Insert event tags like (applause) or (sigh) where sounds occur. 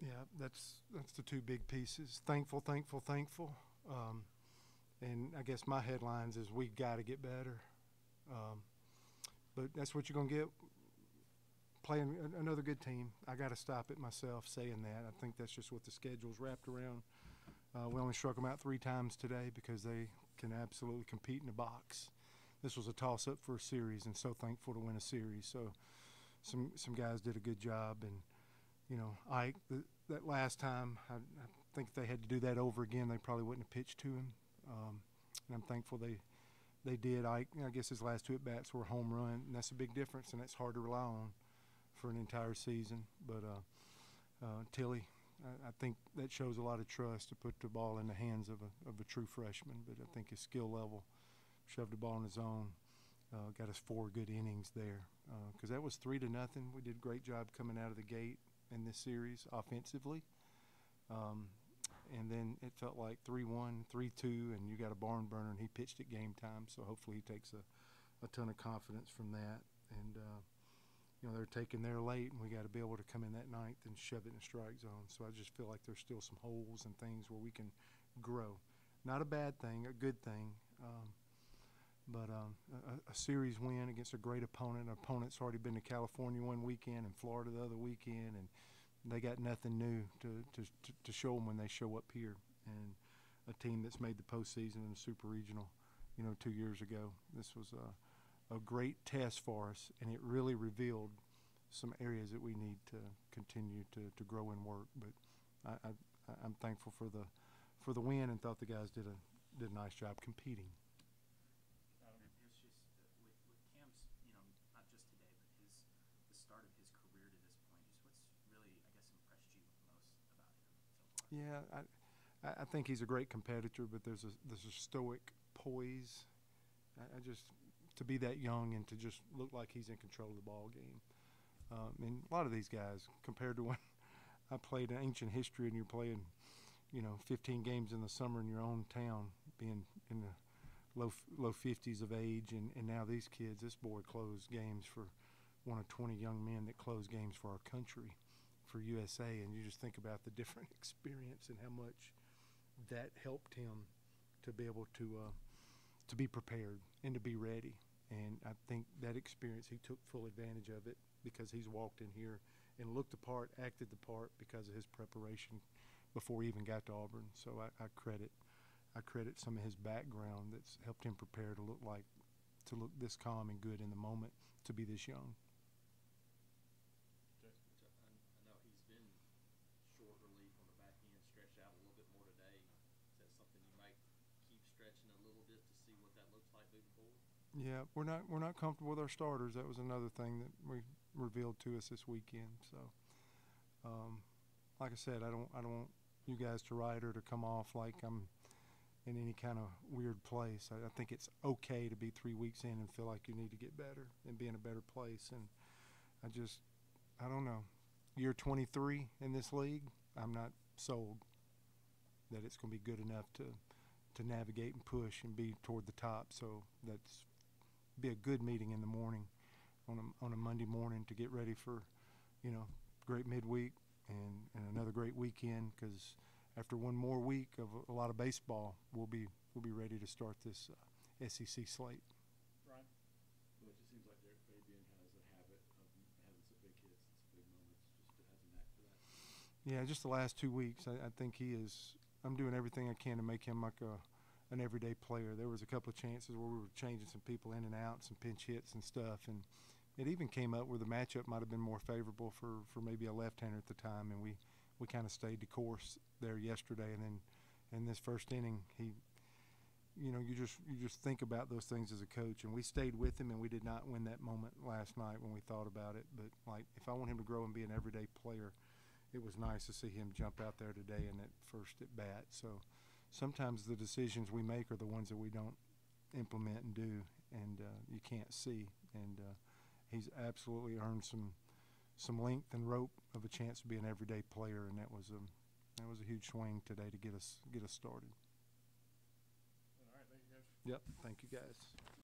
Yeah, that's that's the two big pieces. Thankful, thankful, thankful. Um, and I guess my headlines is we got to get better. Um, but that's what you're gonna get playing another good team. I got to stop it myself saying that. I think that's just what the schedule's wrapped around. Uh, we only struck them out three times today because they can absolutely compete in the box. This was a toss-up for a series, and so thankful to win a series. So, some some guys did a good job, and you know, Ike, the, that last time, I, I think if they had to do that over again, they probably wouldn't have pitched to him. Um, and I'm thankful they they did. Ike, I guess his last two at bats were home run, and that's a big difference, and that's hard to rely on for an entire season. But uh, uh, Tilly, I, I think that shows a lot of trust to put the ball in the hands of a of a true freshman. But I think his skill level shoved the ball in his own. Uh, got us four good innings there because that was three to nothing. We did a great job coming out of the gate in this series offensively. Um, and then it felt like 3-1, 3-2, and you got a barn burner, and he pitched at game time. So hopefully he takes a, a ton of confidence from that. And uh, you know they're taking their late, and we got to be able to come in that ninth and shove it in the strike zone. So I just feel like there's still some holes and things where we can grow. Not a bad thing, a good thing. Um, but um, a, a series win against a great opponent, an opponent's already been to California one weekend and Florida the other weekend, and they got nothing new to, to, to, show them when they show up here. And a team that's made the postseason in the Super Regional, you know, two years ago. This was a, a great test for us, and it really revealed some areas that we need to continue to, to grow and work. But I, I, I'm thankful for the for the win and thought the guys did a did a nice job competing. It's just uh, with, with Cam's, you know, not just today, but his the start of his career to this point. Just what's really, I guess, impressed you most about him so far? Yeah, I, I think he's a great competitor, but there's a there's a stoic poise. I, I just to be that young and to just look like he's in control of the ball game. Um, and a lot of these guys, compared to (laughs) when I played in ancient history, and you're playing, you know, 15 games in the summer in your own town, being in the low low 50s of age, and, and now these kids, this boy closed games for one of 20 young men that closed games for our country, for USA, and you just think about the different (laughs) experience and how much that helped him to be able to uh, to be prepared and to be ready. And I think that experience, he took full advantage of it because he's walked in here and looked the part, acted the part because of his preparation before he even got to Auburn. So I, I credit I credit some of his background that's helped him prepare to look like to look this calm and good in the moment to be this young. Which I, I know he's been short relief on the back end, stretched out a little bit more today. Is that something you might keep stretching a little bit to see what that looks like moving forward? Yeah, we're not we're not comfortable with our starters. That was another thing that we revealed to us this weekend. So, um, like I said, I don't I don't want you guys to ride or to come off like I'm in any kind of weird place. I, I think it's okay to be three weeks in and feel like you need to get better and be in a better place. And I just I don't know. Year 23 in this league, I'm not sold that it's going to be good enough to to navigate and push and be toward the top. So that's be a good meeting in the morning on a, on a Monday morning to get ready for, you know, great midweek and, and another great weekend because after one more week of a, a lot of baseball, we'll be we'll be ready to start this uh, SEC slate. Right. Well, it just seems like Fabian has a habit of having some big hits some big moments, just has a knack for that. Yeah, just the last two weeks, I, I think he is. I'm doing everything I can to make him like a an everyday player. There was a couple of chances where we were changing some people in and out, some pinch hits and stuff, and it even came up where the matchup might have been more favorable for, for maybe a left-hander at the time, and we, we kind of stayed the course there yesterday. And then in this first inning, he, you know, you just you just think about those things as a coach, and we stayed with him, and we did not win that moment last night when we thought about it. But like, if I want him to grow and be an everyday player, it was nice to see him jump out there today in that first at bat. So sometimes the decisions we make are the ones that we don't implement and do, and uh, you can't see. And uh, he's absolutely earned some some length and rope of a chance to be an everyday player, and that was a that was a huge swing today to get us get us started. All right, thank you, Coach. Yep. Thank you guys.